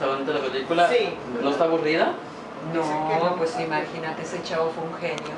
Está la película. Sí. ¿No está aburrida? No. pues imagínate, ese chavo fue un genio.